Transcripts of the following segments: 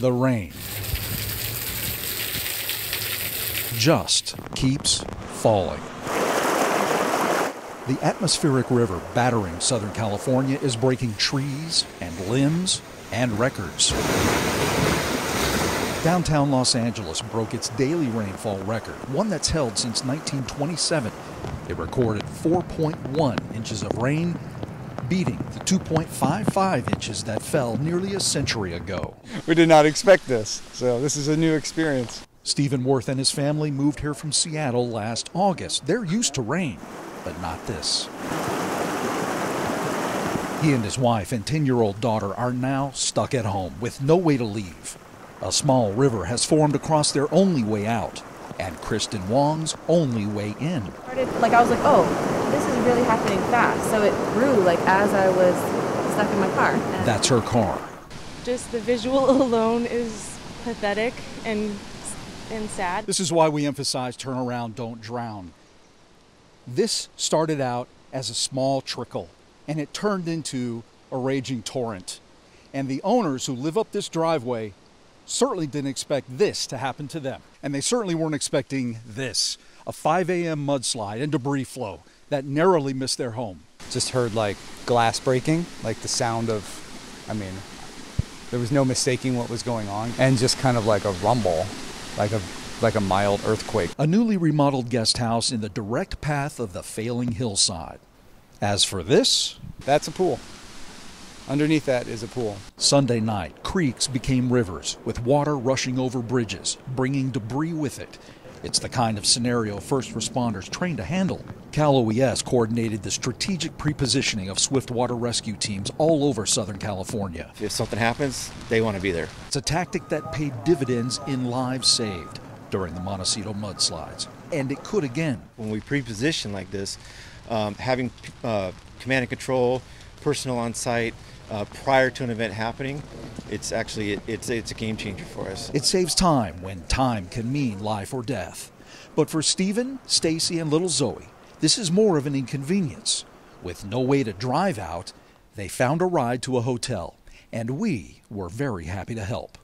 The rain just keeps falling. The atmospheric river battering Southern California is breaking trees and limbs and records. Downtown Los Angeles broke its daily rainfall record, one that's held since 1927. It recorded 4.1 inches of rain, beating the 2.55 inches that fell nearly a century ago. We did not expect this, so this is a new experience. Stephen Worth and his family moved here from Seattle last August. They're used to rain, but not this. He and his wife and 10 year old daughter are now stuck at home with no way to leave. A small river has formed across their only way out, and Kristen Wong's only way in. Like I was like, oh, this is really happening fast. So it grew like as I was stuck in my car. That's her car. Just the visual alone is pathetic and and sad. This is why we emphasize turn around, don't drown. This started out as a small trickle, and it turned into a raging torrent. And the owners who live up this driveway certainly didn't expect this to happen to them. And they certainly weren't expecting this a 5 a.m. mudslide and debris flow that narrowly missed their home. Just heard like glass breaking, like the sound of, I mean, there was no mistaking what was going on, and just kind of like a rumble, like a like a mild earthquake. A newly remodeled guest house in the direct path of the failing hillside. As for this, That's a pool. Underneath that is a pool. Sunday night, creeks became rivers, with water rushing over bridges, bringing debris with it. It's the kind of scenario first responders trained to handle. Cal OES coordinated the strategic prepositioning of swift water rescue teams all over Southern California. If something happens, they want to be there. It's a tactic that paid dividends in lives saved during the Montecito mudslides. And it could again. When we pre-position like this, um, having uh, command and control, personnel on site uh, prior to an event happening, it's actually it, it's it's a game changer for us. It saves time when time can mean life or death. But for Stephen, Stacy, and little Zoe, this is more of an inconvenience. With no way to drive out, they found a ride to a hotel, and we were very happy to help.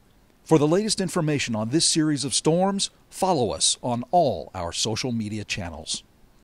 For the latest information on this series of storms, follow us on all our social media channels.